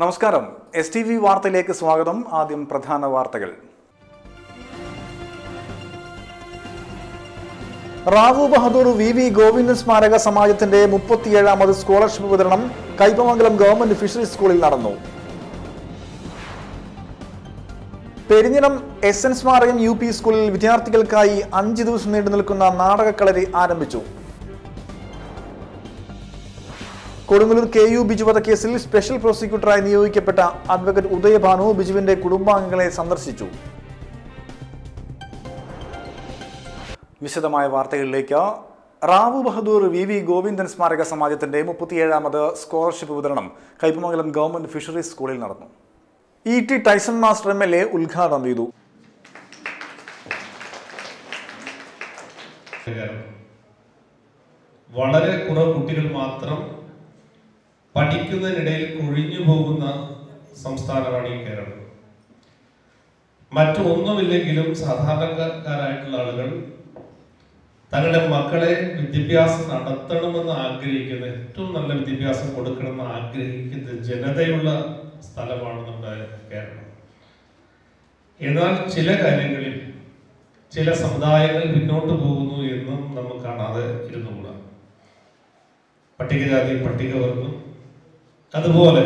നമസ്കാരം. S T V വാർത്തയിലേക്ക് സ്വാഗതം. ആദ്യം പ്രധാന വാർത്തകൾ. റാവു ബഹദൂർ വി വി ഗോവിന്ദൻ സ്മാരക സമാജത്തിന്റെ മുപ്പത്തിയേഴാമത് സ്കോളർഷിപ്പ് വിതരണം കൈപ്പമംഗലം ഗവൺമെന്റ് ഫിഷറീസ് സ്കൂളിൽ നടന്നു. പെരിഞ്ഞിനം എസ് എൻ സ്മാരകം യു പി സ്കൂളിൽ വിദ്യാർത്ഥികൾക്കായി അഞ്ച് ദിവസം നീണ്ടു നിൽക്കുന്ന നാടകക്കളരി ആരംഭിച്ചു. കൊടുങ്ങല്ലൂർ കെ യു ബിജു വധക്കേസിൽ സ്പെഷ്യൽ പ്രോസിക്യൂട്ടറായി നിയോഗിക്കപ്പെട്ട അഡ്വക്കേറ്റ് ഉദയഭാനു ബിജുവിന്റെ കുടുംബാംഗങ്ങളെ സന്ദർശിച്ചു. വിശദമായ വാർത്തകളിലേക്ക്. റാവു ബഹദൂർ വി വി ഗോവിന്ദൻ സ്മാരക സമാജത്തിന്റെ മുപ്പത്തിയേഴാമത് സ്കോളർഷിപ്പ് വിതരണം കൈപ്പമംഗലം ഗവൺമെന്റ് ഫിഷറീസ് സ്കൂളിൽ നടന്നു. E T Tyson master M L A ഉദ്ഘാടനം ചെയ്തു. വളരെ കുറവ് കുട്ടികൾ മാത്രം പഠിക്കുന്നതിനിടയിൽ കൊഴിഞ്ഞു പോകുന്ന സംസ്ഥാനമാണ് ഈ കേരളം. മറ്റൊന്നുമില്ലെങ്കിലും സാധാരണക്കാരായിട്ടുള്ള ആളുകൾ തങ്ങളുടെ മക്കളെ വിദ്യാഭ്യാസം നടത്തണമെന്ന് ആഗ്രഹിക്കുന്ന ഏറ്റവും നല്ല വിദ്യാഭ്യാസം കൊടുക്കണമെന്ന് ആഗ്രഹിക്കുന്ന ജനതയുള്ള സ്ഥലമാണ് നമ്മുടെ കേരളം. എന്നാൽ ചില കാര്യങ്ങളിൽ ചില സമുദായങ്ങൾ പിന്നോട്ട് പോകുന്നു എന്നും നമുക്ക് കാണാതെ ഇരുന്നുകൂടാ. പട്ടികജാതി പട്ടികവർഗം അതുപോലെ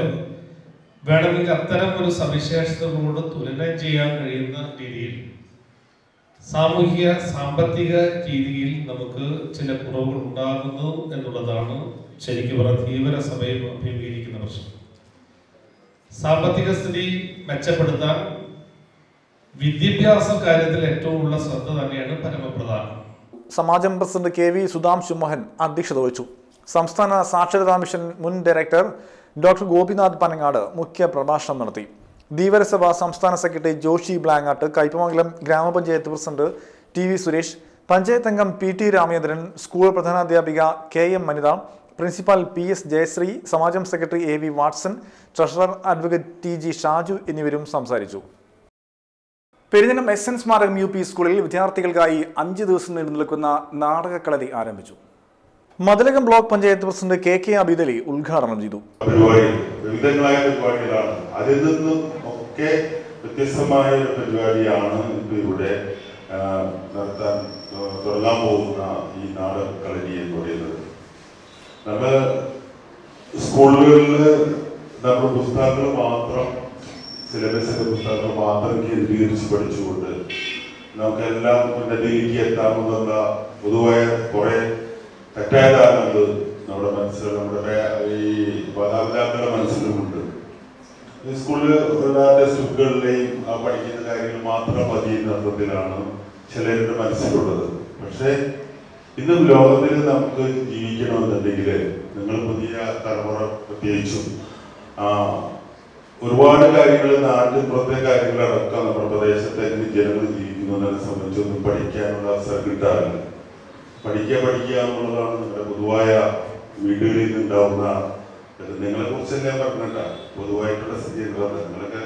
വേണമെങ്കിൽ അത്തരം ഒരു സവിശേഷതകളോട് തുലനം ചെയ്യാൻ കഴിയുന്ന രീതിയിൽ സാമൂഹിക സാമ്പത്തിക രീതിയിൽ നമുക്ക് ചില കുറവുകൾ ഉണ്ടാകുന്നു എന്നുള്ളതാണ് ശരിക്കും പറഞ്ഞ തീവ്ര സമയം അഭിമുഖീകരിക്കുന്ന പ്രശ്നം. സാമ്പത്തിക സ്ഥിതി മെച്ചപ്പെടുത്താൻ വിദ്യാഭ്യാസ കാര്യത്തിൽ ഏറ്റവും ഉള്ള ശ്രദ്ധ തന്നെയാണ് പരമപ്രധാനം. സമാജം president K V Sudhamshu Mohan അധ്യക്ഷത വഹിച്ചു. സംസ്ഥാന സാക്ഷരതാ മിഷൻ മുൻ ഡയറക്ടർ ഡോക്ടർ ഗോപിനാഥ് പനങ്ങാട് മുഖ്യ പ്രഭാഷണം നടത്തി. ധീവരസഭ സംസ്ഥാന സെക്രട്ടറി ജോഷി ബ്ലാങ്ങാട്ട് കൈപ്പമംഗലം ഗ്രാമപഞ്ചായത്ത് president T V Suresh panchayat അംഗം P T Ramachandran school പ്രധാനാധ്യാപിക K M Vanitha principal P S Jayasree Samajam secretary A V Watson treasurer advocate T G Shaju എന്നിവരും സംസാരിച്ചു. പെരിഞ്ഞനം എസ് എൻ സ്മാരകം യു പി സ്കൂളിൽ വിദ്യാർത്ഥികൾക്കായി അഞ്ച് ദിവസം നീണ്ടു നിൽക്കുന്ന നാടകക്കളരി ആരംഭിച്ചു. Mathilakam block panchayat president K K Abidali ഉദ്ഘാടനം ചെയ്തു. വിവിധങ്ങളായ പരിപാടികളാണ്. അതിൽ നിന്നും ഒക്കെ വ്യത്യസ്തമായ ഒരു പരിപാടിയാണ് ഇവിടെ നടത്താൻ തുടങ്ങാൻ പോകുന്ന ഈ നാട് കളരി എന്ന് പറയുന്നത്. നമ്മൾ സ്കൂളുകളിൽ നമ്മൾ പുസ്തകങ്ങൾ മാത്രം സിലബസിന്റെ പുസ്തകങ്ങൾ മാത്രം കേന്ദ്രീകരിച്ച് പഠിച്ചുകൊണ്ട് നമുക്കെല്ലാം ഉന്നതിയിലേക്ക് എത്താമെന്നുള്ള പൊതുവായ കുറെ തെറ്റായ ധാരണകൾ നമ്മുടെ മനസ്സിൽ നമ്മുടെ ഈ മാതാപിതാക്കളുടെ മനസ്സിലുമുണ്ട് സ്കൂളിൽ ഉള്ള ടെസ്റ്റുകളിലെയും ആ പഠിക്കുന്ന കാര്യങ്ങൾ മാത്രം മതി എന്ന അർത്ഥത്തിലാണ് ചിലരുടെ മനസ്സിലുള്ളത്. പക്ഷേ ഇന്നും ലോകത്തിൽ നമുക്ക് ജീവിക്കണമെന്നുണ്ടെങ്കിൽ നിങ്ങൾ പുതിയ തലമുറ പ്രത്യേകിച്ചും ഒരുപാട് കാര്യങ്ങൾ നാട്ടിൽ പുറത്തെ കാര്യങ്ങളടക്കം നമ്മുടെ പ്രദേശത്തെ ജനങ്ങൾ ജീവിക്കുന്നതിനെ സംബന്ധിച്ചൊന്നും പഠിക്കാനുള്ള അവസരം കിട്ടാറില്ല. പഠിക്കുക പഠിക്കുക എന്നുള്ളതാണ് നിങ്ങളുടെ പൊതുവായ വീടുകളിൽ നിന്നുണ്ടാവുന്ന നിങ്ങളെ കുറിച്ചല്ല ഞാൻ പറഞ്ഞല്ല പൊതുവായിട്ടുള്ള സ്ഥിതി നിങ്ങളൊക്കെ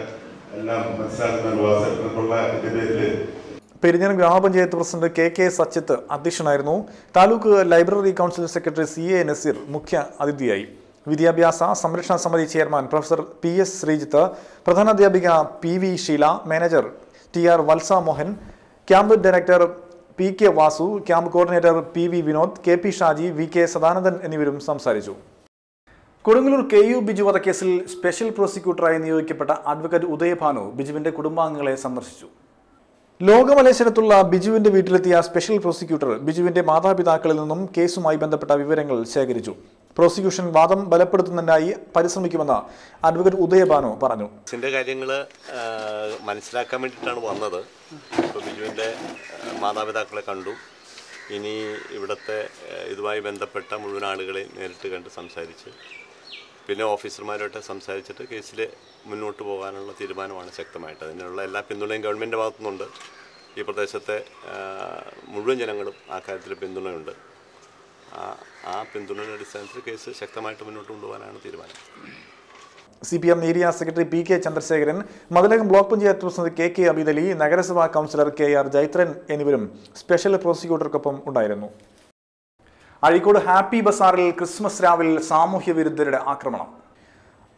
എല്ലാം മനസ്സിലാക്കുന്ന വാസത്തിനുള്ള ഇതിന്റെ പേരിൽ പെരിഞ്ഞനം ഗ്രാമപഞ്ചായത്ത് പ്രസിഡന്റ് കെ കെ സച്ചിത്ത് അധ്യക്ഷനായിരുന്നു. Taluk library council secretary C A Naseer മുഖ്യ അതിഥിയായി. വിദ്യാഭ്യാസ സംരക്ഷണ സമിതി chairman professor P S Sreejith പ്രധാനാധ്യാപിക P V Sheela manager T R Valsa Mohan camp director P K Vasu camp coordinator P V Vinod K P Shaji V K Sadanandan എന്നിവരും സംസാരിച്ചു. Kodungallur K U Biju വധക്കേസിൽ special പ്രോസിക്യൂട്ടറായി നിയോഗിക്കപ്പെട്ട advocate Udayabhanu ബിജുവിന്റെ കുടുംബാംഗങ്ങളെ സന്ദർശിച്ചു. ലോകമലേശ്വരത്തുള്ള ബിജുവിന്റെ വീട്ടിലെത്തിയ special prosecutor ബിജുവിന്റെ മാതാപിതാക്കളിൽ നിന്നും കേസുമായി ബന്ധപ്പെട്ട വിവരങ്ങൾ ശേഖരിച്ചു. പ്രോസിക്യൂഷൻ വാദം ബലപ്പെടുത്തുന്നതിനായി പരിശ്രമിക്കുമെന്ന് അഡ്വക്കേറ്റ് ഉദയഭാനു പറഞ്ഞു. കാര്യങ്ങൾ മനസ്സിലാക്കാൻ വേണ്ടിയിട്ടാണ് വന്നത്. ബിജുവിന്റെ മാതാപിതാക്കളെ കണ്ടു. ഇനി ഇവിടുത്തെ ഇതുമായി ബന്ധപ്പെട്ട മുഴുവൻ ആളുകളെയും നേരിട്ട് കണ്ട് സംസാരിച്ച് പിന്നെ ഓഫീസർമാരുമായിട്ട് സംസാരിച്ചിട്ട് കേസിൽ മുന്നോട്ട് പോകാനുള്ള തീരുമാനമാണ് ശക്തമായിട്ട്. അതിനുള്ള എല്ലാ പിന്തുണയും ഗവൺമെന്റ് ഭാഗത്തുനിന്നുണ്ട്. ഈ പ്രദേശത്തെ മുഴുവൻ ജനങ്ങളും ആ കാര്യത്തിൽ പിന്തുണയുണ്ട്. ആ പിന്തുണയുടെ അടിസ്ഥാനത്തിൽ കേസ് ശക്തമായിട്ട് മുന്നോട്ട് കൊണ്ടുപോകാനാണ് തീരുമാനം. C P M area secretary P K Chandrasekharan Mathilakam block panchayat president K K Abidali നഗരസഭാ കൗൺസിലർ കെ ആർ ജൈത്രൻ എന്നിവരും സ്പെഷ്യൽ പ്രോസിക്യൂട്ടർക്കൊപ്പം ഉണ്ടായിരുന്നു. അഴീക്കോട് ഹാപ്പി ബസാറിൽ ക്രിസ്മസ് രാവിൽ സാമൂഹ്യ വിരുദ്ധരുടെ ആക്രമണം.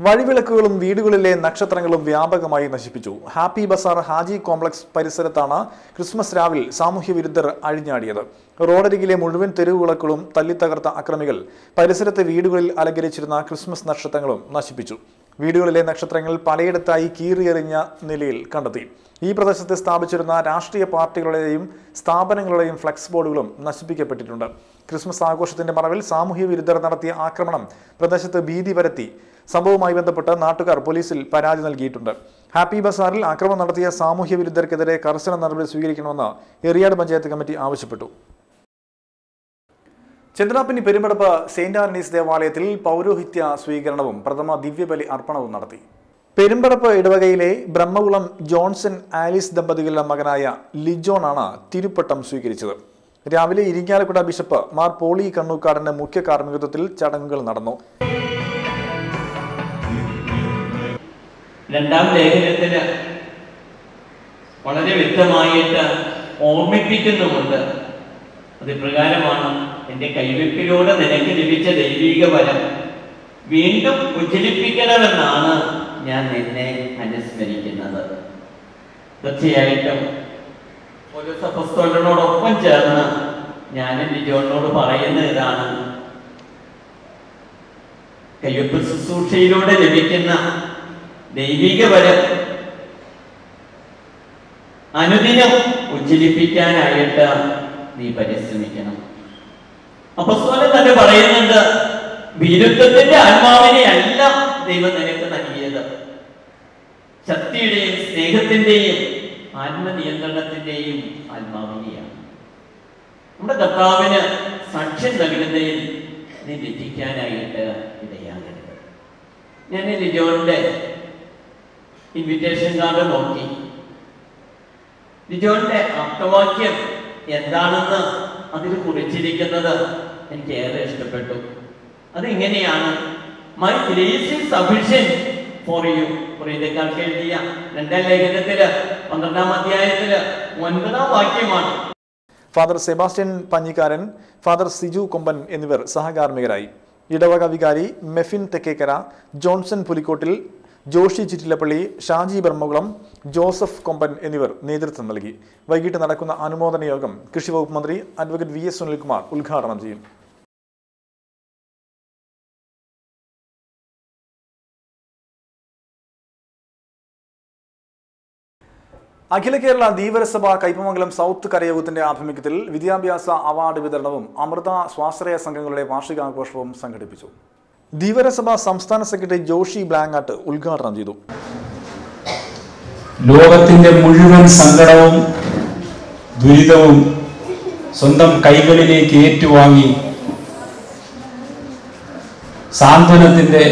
വഴിവിളക്കുകളും വീടുകളിലെ നക്ഷത്രങ്ങളും വ്യാപകമായി നശിപ്പിച്ചു. ഹാപ്പി ബസാർ ഹാജി കോംപ്ലക്സ് പരിസരത്താണ് ക്രിസ്മസ് രാവിൽ സാമൂഹ്യ വിരുദ്ധർ അഴിഞ്ഞാടിയത്. റോഡരികിലെ മുഴുവൻ തെരുവുവിളക്കുകളും തല്ലിത്തകർത്ത അക്രമികൾ പരിസരത്തെ വീടുകളിൽ അലങ്കരിച്ചിരുന്ന ക്രിസ്മസ് നക്ഷത്രങ്ങളും നശിപ്പിച്ചു. വീടുകളിലെ നക്ഷത്രങ്ങൾ പലയിടത്തായി കീറിയെറിഞ്ഞ നിലയിൽ കണ്ടെത്തി. ഈ പ്രദേശത്ത് സ്ഥാപിച്ചിരുന്ന രാഷ്ട്രീയ പാർട്ടികളുടെയും സ്ഥാപനങ്ങളുടെയും ഫ്ലക്സ് ബോർഡുകളും നശിപ്പിക്കപ്പെട്ടിട്ടുണ്ട്. ക്രിസ്മസ് ആഘോഷത്തിന്റെ മറവിൽ സാമൂഹ്യ വിരുദ്ധർ നടത്തിയ ആക്രമണം പ്രദേശത്ത് ഭീതി പരത്തി. സംഭവവുമായി ബന്ധപ്പെട്ട് നാട്ടുകാർ പോലീസിൽ പരാതി നൽകിയിട്ടുണ്ട്. ഹാപ്പി ബസാറിൽ ആക്രമണം നടത്തിയ സാമൂഹ്യ വിരുദ്ധർക്കെതിരെ കർശന നടപടി സ്വീകരിക്കണമെന്ന് എറിയാട് പഞ്ചായത്ത് കമ്മിറ്റി ആവശ്യപ്പെട്ടു. ചന്ദ്രാപ്പിനി പെരുമ്പടപ്പ് സെയിന്റ് ആന്റണീസ് ദേവാലയത്തിൽ പൗരോഹിത്യ സ്വീകരണവും പ്രഥമ ദിവ്യബലി അർപ്പണവും നടത്തി. പെരുമ്പടപ്പ് ഇടവകയിലെ ബ്രഹ്മകുളം ജോൺസൺ ആലിസ് ദമ്പതികളുടെ മകനായ ലിജോണാണ് തിരുപ്പട്ടം സ്വീകരിച്ചത്. രാവിലെ ഇരിങ്ങാലക്കുട ബിഷപ്പ് മാർ പോളി കണ്ണൂക്കാടന്റെ മുഖ്യ കാർമ്മികത്വത്തിൽ ചടങ്ങുകൾ നടന്നു. രണ്ടാം ലേഖനത്തിന് വളരെ വ്യക്തമായിട്ട് ഓർമ്മിപ്പിക്കുന്നുമുണ്ട്. അത് പ്രകാരമാണ് എന്റെ കൈവെപ്പിലൂടെ നിനക്ക് ലഭിച്ച ദൈവിക വരം വീണ്ടും ഉജ്ജ്വലിപ്പിക്കണമെന്നാണ് ഞാൻ നിന്നെ അനുസ്മരിക്കുന്നത്. തീർച്ചയായിട്ടും ഒരു സഫസ്തോലിനോടൊപ്പം ചേർന്ന് ഞാൻ ലിജോണിനോട് പറയുന്ന ഇതാണ്. കയ്യൊപ്പ് ശുശ്രൂഷയിലൂടെ ലഭിക്കുന്ന ദൈവിക വരം അനുദിനം ഉജ്ജ്വലിപ്പിക്കാനായിട്ട് നീ പരിശ്രമിക്കണം. അപ്പസ്തോലൻ തന്നെ പറയുന്നുണ്ട് വീരത്വത്തിന്റെ ആത്മാവിനെ അല്ല ദൈവം നിനക്ക് നൽകിയത്. ശക്തിയുടെയും സ്നേഹത്തിന്റെയും ആത്മനിയന്ത്രണത്തിന്റെയും ആത്മാവിനെയാണ് നമ്മുടെ കർത്താവിന് സാക്ഷ്യം നൽകുന്നതിൽ നീ ലഭിക്കാനായിട്ട് ഇടയാകരുത്. ഞാൻ ലിജോന്റെ ഇൻവിറ്റേഷൻ കാർഡ് നോക്കി. ലിജോന്റെ അർത്ഥവാക്യം എന്താണെന്ന് അതിൽ കുറിച്ചിരിക്കുന്നത് എനിക്ക് ഏറെ ഇഷ്ടപ്പെട്ടു. അതിങ്ങനെയാണ് my grace is sufficient for you പ്രീതിക്കാർക്ക് എഴുതിയ രണ്ടാം ലേഖനത്തിൽ പന്ത്രണ്ടാം അധ്യായത്തിൽ ഒൻപതാം വാക്യമാണ്. Father Sebastian Panjikkaran father Siju Komban എന്നിവർ സഹകാർമ്മികരായി. ഇടവക വികാരി മെഫിൻ തെക്കേക്കര ജോൺസൺ പുലിക്കോട്ടിൽ ജോഷി ചിറ്റിലപ്പള്ളി ഷാജി ബ്രഹ്മകുളം ജോസഫ് കൊമ്പൻ എന്നിവർ നേതൃത്വം നൽകി. വൈകിട്ട് നടക്കുന്ന അനുമോദന യോഗം കൃഷി വകുപ്പ് മന്ത്രി അഡ്വക്കേറ്റ് വി എസ് സുനിൽകുമാർ ഉദ്ഘാടനം ചെയ്യും. അഖില കേരള ധീവരസഭ കൈപ്പമംഗലം സൗത്ത് കരയോഗത്തിന്റെ ആഭിമുഖ്യത്തിൽ വിദ്യാഭ്യാസ അവാർഡ് വിതരണവും അമൃത സ്വാശ്രയ സംഘങ്ങളുടെ വാർഷികാഘോഷവും സംഘടിപ്പിച്ചു. ധീവരസഭ സംസ്ഥാന സെക്രട്ടറി ജോഷി ബ്ലാങ്ങാട്ട് ഉദ്ഘാടനം ചെയ്തു. ലോകത്തിന്റെ മുഴുവൻ സങ്കടവും ദുരിതവും സ്വന്തം കൈകളിലേക്ക് ഏറ്റുവാങ്ങി സാന്ത്വനത്തിന്റെ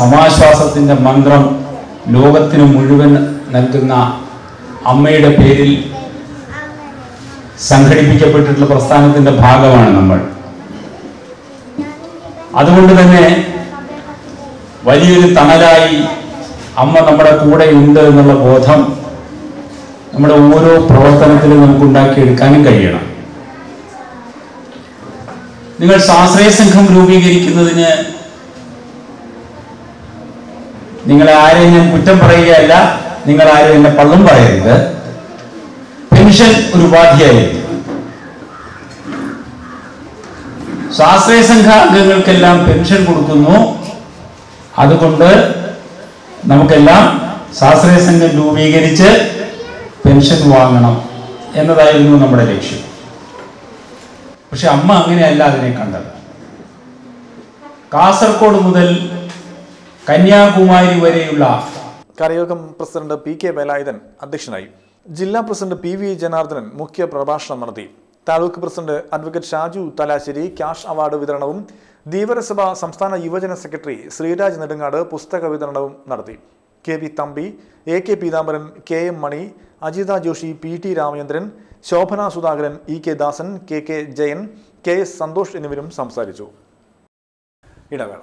സമാശ്വാസത്തിന്റെ മന്ത്രം ലോകത്തിന് മുഴുവൻ നൽകുന്ന അമ്മയുടെ പേരിൽ സംഘടിപ്പിക്കപ്പെട്ടിട്ടുള്ള പ്രസ്ഥാനത്തിന്റെ ഭാഗമാണ് നമ്മൾ. അതുകൊണ്ട് തന്നെ വലിയൊരു തണലായി അമ്മ നമ്മുടെ കൂടെ ഉണ്ട് എന്നുള്ള ബോധം നമ്മുടെ ഓരോ പ്രവർത്തനത്തിലും നമുക്ക് ഉണ്ടാക്കിയെടുക്കാനും കഴിയണം. നിങ്ങൾ സ്വാശ്രയ സംഘം രൂപീകരിക്കുന്നതിന് നിങ്ങളെ ആരെയും ഞാൻ കുറ്റം പറയുകയല്ല. നിങ്ങൾ ആരും എന്നെ പള്ളും പറയരുത്. പെൻഷൻ ഒരു ഉപാധിയായിരുന്നു സ്വാശ്രയ സംഘ അംഗങ്ങൾക്കെല്ലാം പെൻഷൻ കൊടുക്കുന്നു. അതുകൊണ്ട് നമുക്കെല്ലാം സ്വാശ്രയ സംഘം രൂപീകരിച്ച് പെൻഷൻ വാങ്ങണം എന്നതായിരുന്നു നമ്മുടെ ലക്ഷ്യം. പക്ഷെ അമ്മ അങ്ങനെയല്ല അതിനെ കണ്ടത്. കാസർഗോഡ് മുതൽ കന്യാകുമാരി വരെയുള്ള കരയോഗം പ്രസിഡന്റ് പി കെ വേലായുധൻ അധ്യക്ഷനായി. ജില്ലാ പ്രസിഡന്റ് പി വി ജനാർദ്ദനൻ മുഖ്യ പ്രഭാഷണം നടത്തി. Taluk president advocate Shaju Thalassery cash award വിതരണവും ധീവരസഭ സംസ്ഥാന യുവജന സെക്രട്ടറി ശ്രീരാജ് നെടുങ്ങാട് പുസ്തക വിതരണവും നടത്തി. K V Thampi A K Peethambaran K M Mani Ajitha Joshi P T Ramachandran Shobhana Sudhakaran E K Dasan K K Jayan K S Santhosh എന്നിവരും സംസാരിച്ചു. ഇടവേള.